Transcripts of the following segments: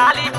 Kali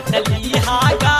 subtly हागा।